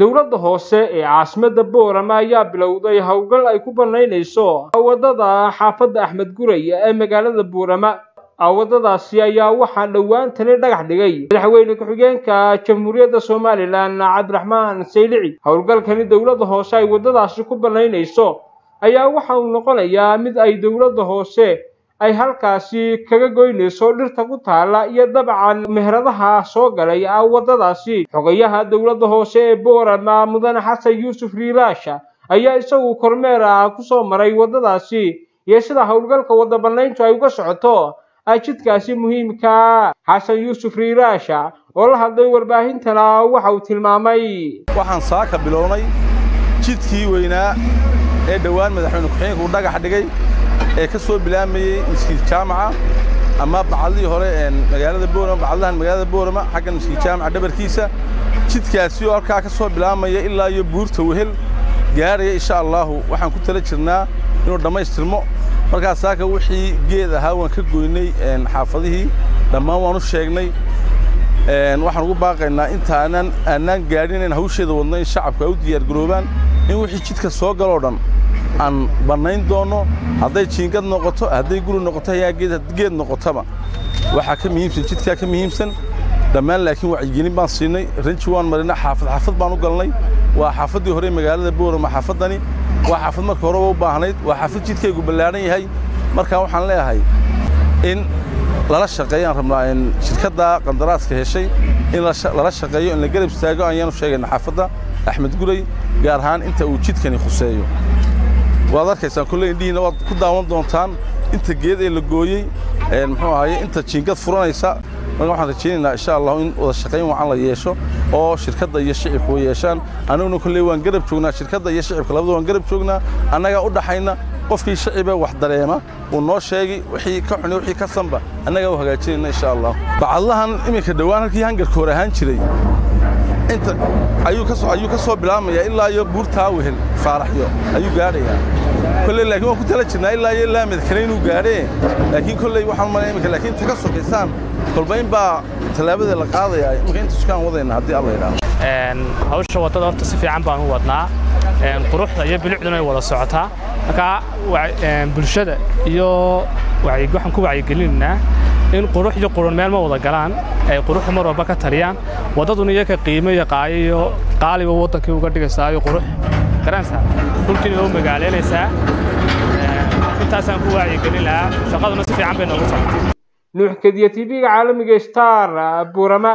dowladda hoose ee caasimadda boorama ayaa bilowday howlgal ay ku bannaynayso waddada xaafadda axmed guray ee magaalada boorama. Wadadaasi ayaa waxaa dhowaantani dhagax dhigay. Madaxweyne ku-xigeenka jamhuuriyadda somalilan cabdiraxmaan saylici howlgalkani dowladda hoose ay waddadaasi ku bannaynayso ayaa waxa uu noqonayaa mid ay dowladda hoose ay halkaasi kaga goynayso dhirta ku taala iyo dabcan meheradaha soo galay waddadaasi. Xogayaha dowladda hoose ee boorama mudane xasan yuusuf riiraasha ayaa isagu kormeera ku soo maray waddadaasi. Iyo sida howlgalka wadda bannayntu ay uga socoto jidkaasi muhiimka xasan yuusuf riiraasha oo la hadlay warbaahintana waxa uu tilmaamay. Waxaan saaka bilownay jidkii weynaa ee dhowaan madaxweyne ku-xigeenka uu dhagax dhigay ee ka soo bilaamayey miskiid jaamaca ama bacadlihii hore magaalada boorama bacadlahan magaalada boorama xaggan miskiid jaamaca dhabarkiisa. Jidkaasi oo halkaa ka soo bilaamaya ilaa iyo buurta wehel gaaraya insha allaahu waxaan ku tala jirnaa inuu dhammaystirmo. Markaas saaka wixii geed ahaa waan ka goynay xaafadihii dhammaan waan u sheegnay waxaan ugu baaqaynaa intaanan aanaan gaadhin in hawsheeda wadno in shacabku ay u diyaargaroobaan in wixii jidka soo galoo dhan aan bannayn doonno hadday jiingad noqoto hadday guri noqoto geed noqotaba. Waxaa ka muhiimsan jidkaa ka muhiimsan. Dhammaan laakiin wacyigelin baan siinay. Ranji waan marinay xaafad xaafad baan u galnay. Waa xaafaddii hore magaalada boorama xaafaddani waa xaafad marka horeba u baahnayd. Waa xaafad jidkaygu ballaadhan yahay. Markaa waxaan leeyahay in lala shaqeeyaan rabnaa shirkadda qandaraaska heshay in lala shaqeeyo in la garab istaago ayaanu sheegayna xaafadda axmed guray gaar ahaan inta uu jidkani khuseeyo waad arkaysaan kolley indhihiina waad ku daawan doontaan. Inta geed ee la gooyey muxuu ahaye inta jiingad furanaysa marka waxaan rajaynaynaa insha allahu in wada shaqayn wacan la yeesho oo shirkadda iyo shicibku way yeeshaan. Annaguna kolley waan garab joognaa shirkadda iyo shicibka labada waan garab joognaa. Annagaa u dhaxayna qofkii shicibe wax dareema uu noo sheegi wixii ka xuni wixii ka sanba annagaa u hagaajinayna insha allah bacadlahan iminka dhowaan halkii hangarka hor ahaan jiray ayuu ka soo bilaamayaa ilaa iyo buurtaa wehel faaraxyo ayuu gaadhayaa kolley laakiin waan ku tala jirnaa ilaa iyo laamid kale inuu gaadhee laakiin kolley waxaan malaya iminka laakiin inta ka sokaysaan kolbayn baa tallaabada la qaadayaa iminka inta sukaan wadayna haddii alla yidhaahdo. Hawsha waddada horta si fiican baan u wadnaa. Quruxda iyo bilicduna ay wada socotaa. Marka bulshada iyo waxaan ku wacyigelinaynaa in qurux iyo qurun meel ma wada galaan. Ay quruxda mar walba ka tariyaan waddaduna iyo ka qiimo iyo qaayo iyo qaaliba waddankii uga dhigaysaa iyo qurux garanaysaa dhulkiina u magaalaynaysaa intaasaan ku wacyigelin lahaa shaqaduna si fiican bay noogu socotay nuux kadiya tv-ga caalamiga star burama